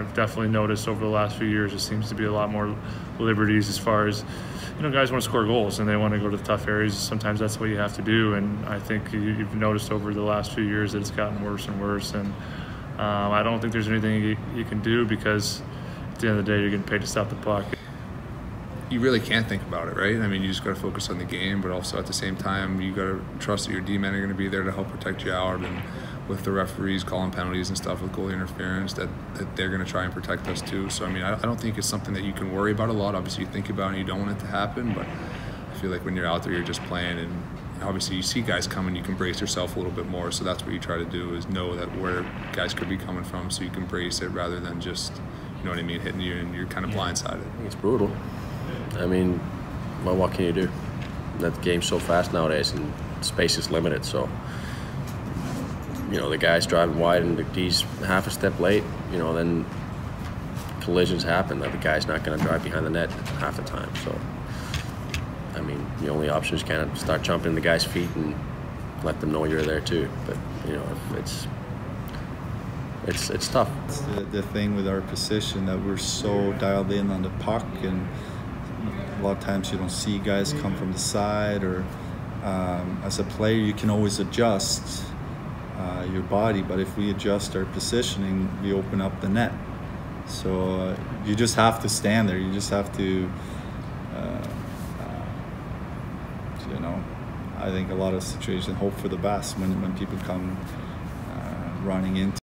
I've definitely noticed over the last few years, it seems to be a lot more liberties as far as, you know, guys want to score goals and they want to go to the tough areas. Sometimes that's what you have to do. And I think you, have noticed over the last few years that it's gotten worse and worse. And um, I don't think there's anything you, you can do because at the end of the day, you're getting paid to stop the puck you really can't think about it, right? I mean, you just got to focus on the game, but also at the same time, you got to trust that your D men are going to be there to help protect you out, and with the referees calling penalties and stuff with goalie interference, that, that they're going to try and protect us too. So I mean, I, I don't think it's something that you can worry about a lot. Obviously, you think about it and you don't want it to happen, but I feel like when you're out there, you're just playing, and obviously you see guys coming, you can brace yourself a little bit more. So that's what you try to do is know that where guys could be coming from, so you can brace it rather than just, you know what I mean, hitting you and you're kind of blindsided. It's brutal. I mean, well, what can you do? That game's so fast nowadays, and space is limited. So, you know, the guy's driving wide, and he's half a step late. You know, then collisions happen. That the guy's not going to drive behind the net half the time. So, I mean, the only option is kind of start jumping the guy's feet and let them know you're there too. But you know, it's it's it's tough. It's the, the thing with our position that we're so dialed in on the puck and a lot of times you don't see guys come from the side or um, as a player you can always adjust uh, your body but if we adjust our positioning we open up the net. So uh, you just have to stand there. You just have to uh, uh you know I think a lot of situations hope for the best when, when people come uh, running into